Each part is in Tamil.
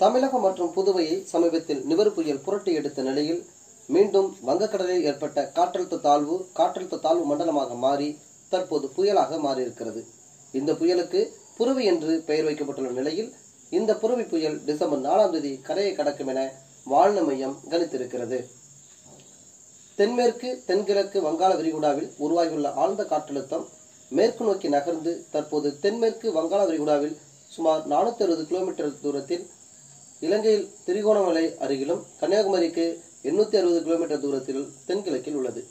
தமிழகம் மற்றும் புதுவையை சமீபத்தில் நிவர் புயல் புரட்டி எடுத்த நிலையில் மீண்டும் வங்கக்கடலில் ஏற்பட்ட காற்றழுத்த தாழ்வு காற்றழுத்த தாழ்வு மண்டலமாக மாறி தற்போது புயலாக மாறியிருக்கிறது. இந்த புயலுக்கு புரவி என்று பெயர் வைக்கப்பட்டுள்ள நிலையில் இந்த புரவி புயல் டிசம்பர் நாலாம் தேதி கரையை கடக்கும் என வானிலை மையம் கணித்திருக்கிறது. தென்மேற்கு தென்கிழக்கு வங்காள விரிகுடாவில் உருவாகியுள்ள ஆழ்ந்த காற்றழுத்தம் மேற்கு நோக்கி நகர்ந்து தற்போது தென்மேற்கு வங்காள விரிகுடாவில் சுமார் நானூத்தி அறுபது கிலோமீட்டர் தூரத்தில் இலங்கையில் திரிகோணமலை அருகிலும் கன்னியாகுமரிக்கு எண்ணூத்தி அறுபது கிலோமீட்டர் தூரத்தில் தென்கிழக்கில் உள்ளது.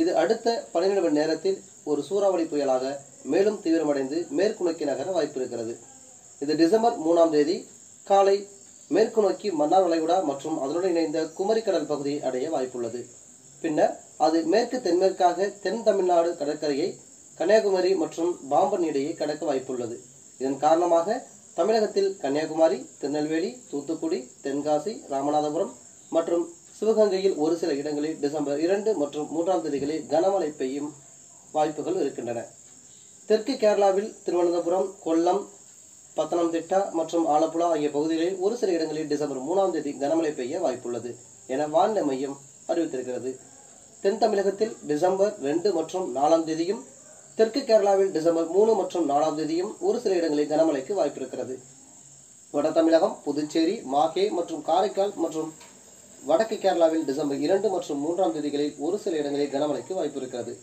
இது அடுத்த பன்னிரண்டு மணி நேரத்தில் ஒரு சூறாவளி புயலாக மேலும் தீவிரமடைந்து மேற்கு நோக்கி நகர வாய்ப்பு இருக்கிறது இது டிசம்பர் மூணாம் தேதி காலை மேற்கு நோக்கி மன்னார் வளைகுடா மற்றும் அதனுடன் இணைந்த குமரிக்கடல் பகுதியை அடைய வாய்ப்புள்ளது. பின்னர் அது மேற்கு தென்மேற்காக தென் தமிழ்நாடு கடற்கரையை கன்னியாகுமரி மற்றும் பாம்பன் இடையே கடக்க வாய்ப்புள்ளது. இதன் காரணமாக தமிழகத்தில் கன்னியாகுமரி திருநெல்வேலி தூத்துக்குடி தென்காசி ராமநாதபுரம் மற்றும் சிவகங்கையில் ஒரு சில இடங்களில் டிசம்பர் இரண்டு மற்றும் மூன்றாம் தேதிகளில் கனமழை பெய்யும் வாய்ப்புகள் இருக்கின்றன. தெற்கு கேரளாவில் திருவனந்தபுரம் கொல்லம் பத்தனம்திட்டா மற்றும் ஆலப்புழா ஆகிய பகுதிகளில் ஒரு சில இடங்களில் டிசம்பர் மூணாம் தேதி கனமழை பெய்ய வாய்ப்புள்ளது என வானிலை மையம் அறிவித்திருக்கிறது. தென் தமிழகத்தில் டிசம்பர் ரெண்டு மற்றும் நாலாம் தேதியும் தெற்கு கேரளாவில் டிசம்பர் மூணு மற்றும் நாலாம் தேதியும் ஒரு சில இடங்களில் கனமழைக்கு வாய்ப்பு இருக்கிறது வட தமிழகம் புதுச்சேரி மாகே மற்றும் காரைக்கால் மற்றும் வடக்கு கேரளாவில் டிசம்பர் இரண்டு மற்றும் மூன்றாம் தேதிகளில் ஒரு சில இடங்களில் கனமழைக்கு வாய்ப்பு இருக்கிறது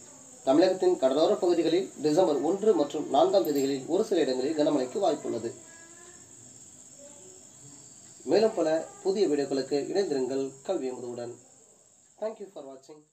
தமிழகத்தின் கடலோர பகுதிகளில் டிசம்பர் ஒன்று மற்றும் நான்காம் தேதிகளில் ஒரு சில இடங்களில் கனமழைக்கு வாய்ப்புள்ளது. மேலும் பல புதிய வீடியோக்களுக்கு இணைந்திருங்கள் கல்வி முதுவுடன் தேங்க்யூ ஃபார் வாட்சிங்